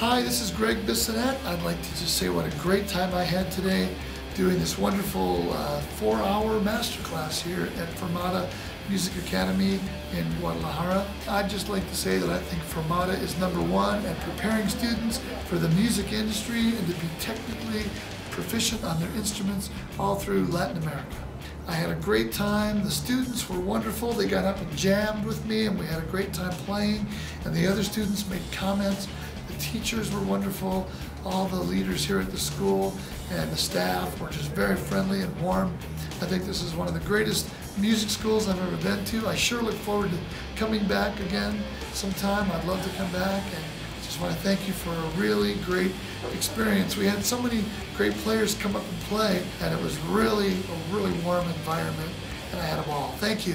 Hi, this is Gregg Bissonette. I'd like to just say what a great time I had today doing this wonderful uh, four-hour masterclass here at Fermatta Music Academy in Guadalajara. I'd just like to say that I think Fermatta is number one at preparing students for the music industry and to be technically proficient on their instruments all through Latin America. I had a great time. The students were wonderful. They got up and jammed with me and we had a great time playing. And the other students made comments. Teachers were wonderful. All the leaders here at the school and the staff were just very friendly and warm. I think this is one of the greatest music schools I've ever been to. I sure look forward to coming back again sometime. I'd love to come back and just want to thank you for a really great experience. We had so many great players come up and play, and it was really a really warm environment, and I had a ball. Thank you.